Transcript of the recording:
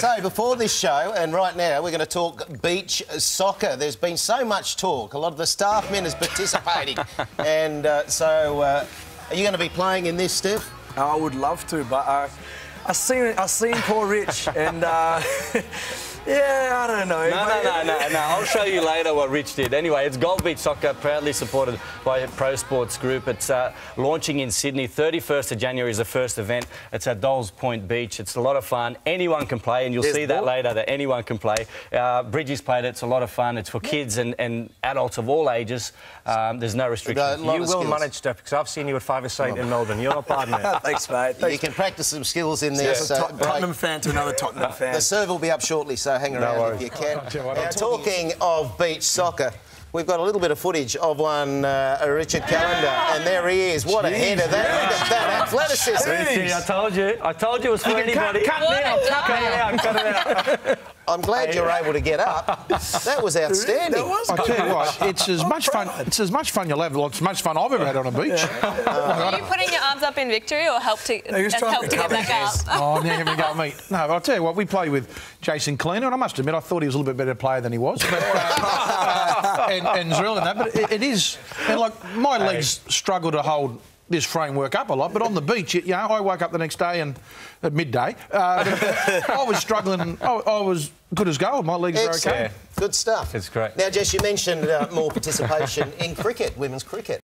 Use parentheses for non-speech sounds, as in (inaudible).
say, before this show and right now, we're going to talk beach soccer. There's been so much talk. A lot of the staff men is participating. (laughs) and uh, so, uh, are you going to be playing in this, Steph? I would love to, but uh, I seen I seen poor Rich, and uh, (laughs) yeah, I don't know. No, no, no, no, no. (laughs) I'll show you later what Rich did. Anyway, it's GOL Beach Soccer, proudly supported by Pro Sports Group. It's uh, launching in Sydney. 31st of January is the first event. It's at Dolls Point Beach. It's a lot of fun. Anyone can play, and you'll There's see that later that anyone can play. Uh, Bridges played it. It's a lot of fun. It's for kids and, and adults of all ages. Um, there's no restrictions. A You will manage stuff because I've seen you at Five Aside in Melbourne. You're not bad, mate. (laughs) Thanks, mate. You can practice some skills in Yeah, this. uh, Tot- break. Tottenham fan to another Tottenham (laughs) fan. The serve will be up shortly, so hang around if you can. (laughs) Now, talking of beach soccer, we've got a little bit of footage of one uh, Richard Callander, and there he is. What a header! That, look at that athleticism. Richie, I told you. I told you it was for anybody. Cut, cut now, cut it out, cut it out. (laughs) I'm glad you're able to get up. That was outstanding. (laughs) That was I tell you what, it's as much fun. It's as much fun you'll have. Well, it's as much fun I've ever had on a beach. (laughs) Are you putting your arms up in victory or help to, he was and trying help to to get cover back his. up? Oh, now having a go at me. No, but I'll tell you what, we play with Jason Cleaner, and I must admit, I thought he was a little bit better player than he was. But, uh, (laughs) and, and Zrill and that, but it, it is. And like, my legs struggle to hold this framework up a lot, but on the beach, you know, I woke up the next day and at midday, uh, (laughs) I was struggling. I, I was good as gold. My legs were okay. Good stuff. It's great. Now, Jess, you mentioned uh, more participation in cricket, women's cricket.